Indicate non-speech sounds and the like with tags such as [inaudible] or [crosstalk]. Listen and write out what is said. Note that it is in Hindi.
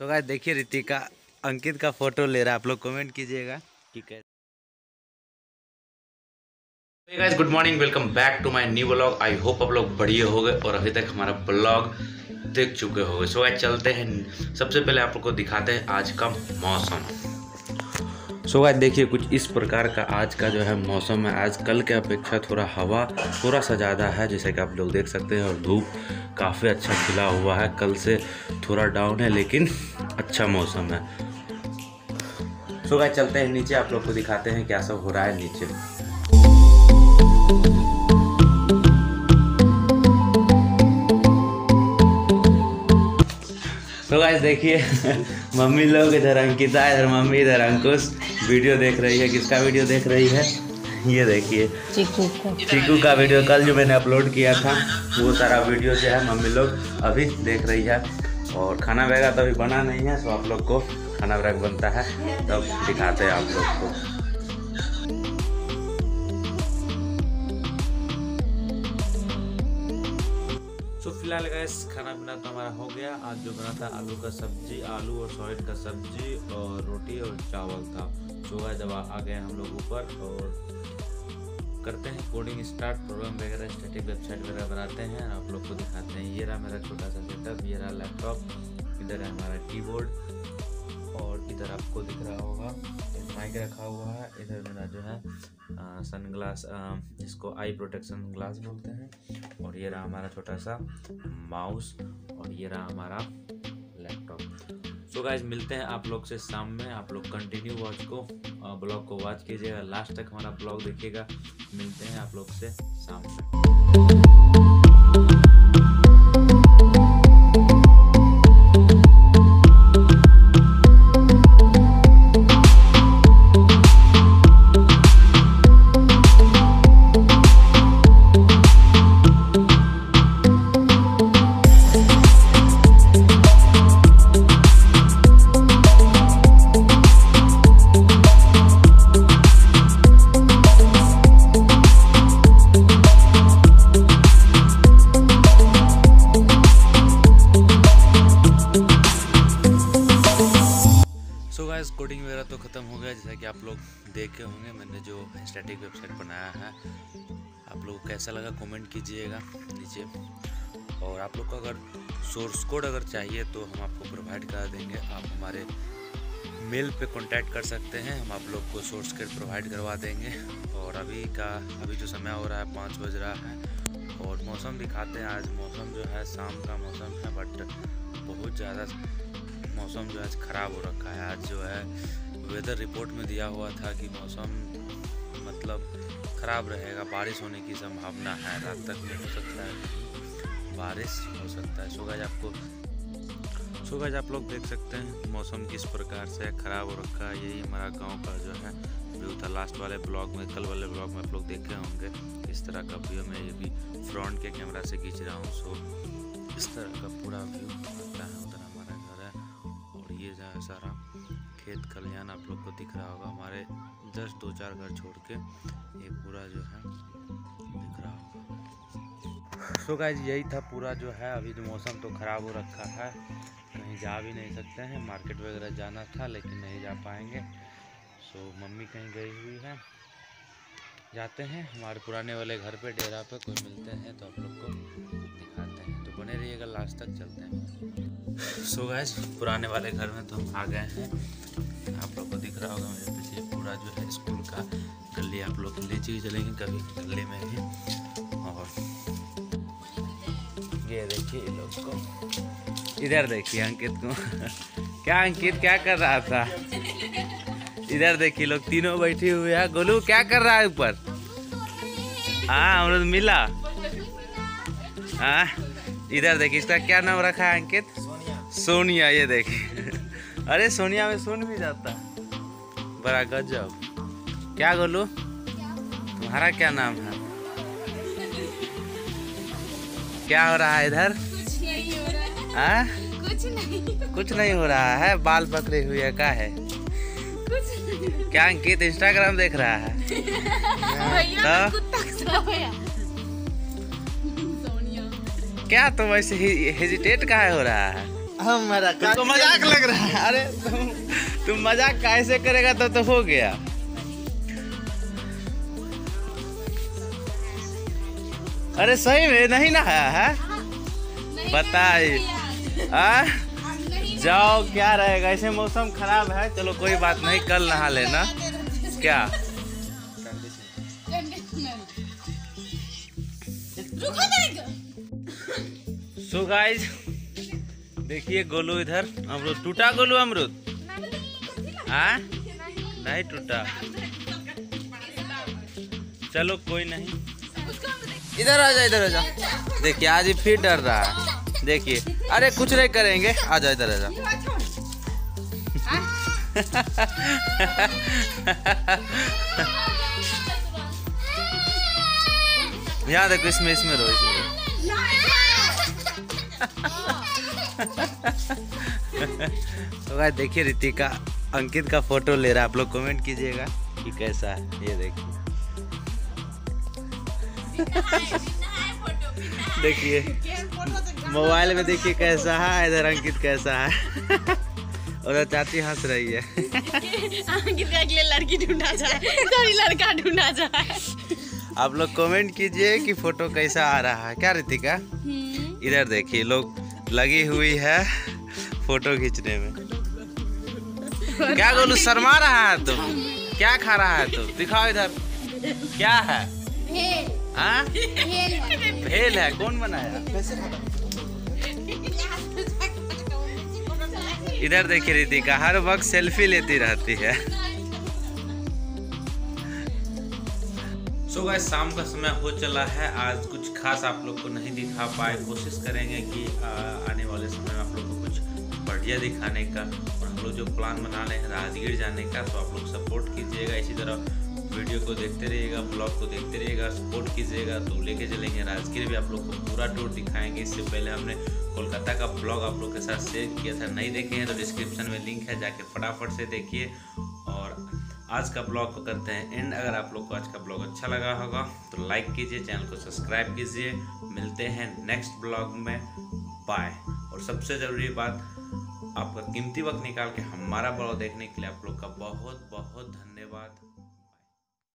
सो गाय देखिए रितिका, अंकित का फ़ोटो ले रहा है। आप लोग कमेंट कीजिएगा ठीक है good morning welcome back to my new blog I hope आप लोग बढ़िया हो गए और अभी तक हमारा ब्लॉग देख चुके हो गए सो गाइस चलते हैं। सबसे पहले आप लोग को दिखाते हैं आज का मौसम। सो गाइस देखिए, कुछ इस प्रकार का आज का जो है मौसम है। आज कल के अपेक्षा थोड़ा हवा थोड़ा सा ज़्यादा है, जैसे कि आप लोग देख सकते हैं, और धूप काफ़ी अच्छा खिला हुआ है। कल से थोड़ा डाउन है, लेकिन अच्छा मौसम है। सो गाइस चलते हैं नीचे। आप लोग को दिखाते हैं क्या सब हो रहा है नीचे। तो गाइस देखिए, [laughs] मम्मी लोग इधर अंकिता, इधर मम्मी, इधर अंकुश। वीडियो देख रही है किसका वीडियो देख रही है? ये देखिए। चीकू का। चीकू का वीडियो कल जो मैंने अपलोड किया था वो सारा वीडियो जो है मम्मी लोग अभी देख रही है। और खाना वगैरह तो अभी बना नहीं है सो आप लोग को खाना वगैरह बनता है तब दिखाते हैं आप लोग को। तो फ़िलहाल गैस खाना पीना तो हमारा हो गया। आज जो बना था आलू का सब्ज़ी, आलू और सॉइड का सब्ज़ी और रोटी और चावल था। सुबह जब आ गए हम लोग ऊपर और करते हैं कोडिंग स्टार्ट प्रोग्राम वगैरह स्टैटिक वेबसाइट वगैरह बनाते हैं। आप लोग को दिखाते हैं। ये रहा मेरा छोटा सा सेटअप ये रहा लैपटॉप इधर है हमारा कीबोर्ड और इधर आपको दिख रहा होगा माइक रखा हुआ है। इधर मेरा जो है सनग्लास इसको आई प्रोटेक्शन ग्लास बोलते हैं। ये रहा हमारा छोटा सा माउस और ये रहा हमारा लैपटॉप। सो गाइज़ मिलते हैं आप लोग से शाम में। आप लोग कंटिन्यू वॉच को ब्लॉग को वॉच कीजिएगा। लास्ट तक हमारा ब्लॉग देखिएगा। मिलते हैं आप लोग से शाम में। देखे होंगे, मैंने जो स्टैटिक वेबसाइट बनाया है, आप लोग कैसा लगा कमेंट कीजिएगा, नीचे। और आप लोग को अगर सोर्स कोड अगर चाहिए तो हम आपको प्रोवाइड करा देंगे। आप हमारे मेल पे कांटेक्ट कर सकते हैं, हम आप लोग को सोर्स कोड प्रोवाइड करवा देंगे। और अभी का, अभी जो समय हो रहा है, पाँच बज रहा है, और मौसम दिखाते हैं आज। मौसम जो है, शाम का मौसम है बट बहुत ज़्यादा मौसम जो है, ख़राब हो रखा है। आज जो है वेदर रिपोर्ट में दिया हुआ था कि मौसम मतलब ख़राब रहेगा, बारिश होने की संभावना है। रात तक में हो सकता है। बारिश हो सकता है। सुबह आपको सुबह आप लोग देख सकते हैं मौसम किस प्रकार से ख़राब हो रखा है। यही हमारा गाँव का जो है व्यू था लास्ट वाले ब्लॉग में, कल वाले ब्लॉग में आप लोग देखे होंगे। इस तरह का व्यू मैं ये भी फ्रंट के कैमरा से खींच रहा हूँ। सो, इस तरह का पूरा व्यू आता है उधर हमारा घर है। और ये जो है सारा खेत खलिहान आप लोग को दिख रहा होगा, हमारे जस्ट दो चार घर छोड़ के ये पूरा जो है दिख रहा होगा। सो गाइज़ यही था पूरा जो है, अभी जो मौसम तो ख़राब हो रखा है, कहीं जा भी नहीं सकते हैं मार्केट वगैरह जाना था, लेकिन नहीं जा पाएँगे। सो मम्मी कहीं गई हुई है, जाते हैं, हमारे पुराने वाले घर पे, डेरा पे, कोई मिलते हैं तो आप लोग को तो बने रहिएगा लास्ट तक चलते हैं। सो so गैस पुराने वाले घर में तो हम आ गए हैं। आप लोग को दिख रहा होगा मेरे पीछे पूरा जो है स्कूल का गली। आप लोग ले चीज़ चलेंगे कभी गली में भी और ये देखिए लोग को। इधर देखिए अंकित को। [laughs] क्या अंकित, क्या कर रहा था? इधर देखिए लोग तीनों बैठे हुए हैं। गोलू, क्या कर रहा है ऊपर? हाँ हम लोग मिला। हाँ? इधर देखिए इसका क्या नाम रखा है अंकित? सोनिया। ये देखिए। अरे सोनिया में सुन भी जाता। बड़ा गजब। क्या गोलू? तुम्हारा क्या नाम है? क्या हो रहा है इधर? कुछ नहीं हो रहा है। हाँ कुछ नहीं। कुछ नहीं हो रहा है। बाल पकड़े हुए का है? कुछ नहीं। क्या अंकित इंस्टाग्राम देख रहा है? भैया तो? क्या तुम तो ऐसे हेजिटेट काहे हो रहा है? हमारा तुमको मज़ाक लग रहा है? अरे तुम तुम मज़ाक कैसे करेगा तो तो हो गया। अरे सही में नहीं नहाया है? नहीं बताइए। हाँ? जाओ क्या रहेगा? ऐसे मौसम खराब है। चलो कोई बात नहीं कल नहा लेना। क्या? [laughs] रुको सो गाइस देखिए गोलू इधर, अमरूद। टूटा गोलू अमरूद? हाँ? नहीं टूटा। चलो कोई नहीं। इधर आ जा, इधर आ जा। देखिए, आज ही फिर डर रहा है। देखिए, अरे कुछ नहीं करेंगे। आ जाओ इधर आ जाओ [laughs] यहाँ देखो, इसमें इसमें रो, इसमें [laughs] तो गाइस देखिए रितिका अंकित का फ़ोटो ले रहा है। आप लोग कमेंट कीजिएगा कि कैसा है। ये देखिए। देखिए मोबाइल में देखिए कैसा है इधर अंकित कैसा है। [laughs] उधर चाची हंस रही है। अंकित देख ले लड़की ढूंढा जाए सॉरी लड़का ढूंढा जाए। आप लोग कमेंट कीजिए कि फ़ोटो कैसा आ रहा है। क्या रितिका? हम्म, इधर देखिए लोग लगी हुई है फ़ोटो खींचने में। क्या गोलू शर्मा रहा है तुम? क्या खा रहा है तुम? दिखाओ इधर। क्या है? भेल। हाँ? है? कौन बनाया? इधर देखिए रितिका हर वक्त सेल्फी लेती रहती है। सो so गाइस शाम का समय हो चला है। आज कुछ खास आप लोग को नहीं दिखा पाए। कोशिश करेंगे कि आने वाले समय में आप लोग को कुछ बढ़िया दिखाने का और हम लोग जो प्लान बना रहे हैं राजगीर जाने का तो आप लोग सपोर्ट कीजिएगा। इसी तरह वीडियो को देखते रहिएगा ब्लॉग को देखते रहिएगा सपोर्ट कीजिएगा तो लेके चलेंगे राजगीर भी। आप लोग को पूरा टूर दिखाएँगे। इससे पहले हमने कोलकाता का ब्लॉग आप लोग के साथ शेयर किया था। नहीं देखे हैं तो डिस्क्रिप्शन में लिंक है, जाके फटाफट से देखिए। आज का ब्लॉग को करते हैं एंड। अगर आप लोग को आज का ब्लॉग अच्छा लगा होगा तो लाइक कीजिए, चैनल को सब्सक्राइब कीजिए। मिलते हैं नेक्स्ट ब्लॉग में। बाय। और सबसे ज़रूरी बात, आपका कीमती वक्त निकाल के हमारा ब्लॉग देखने के लिए आप लोग का बहुत बहुत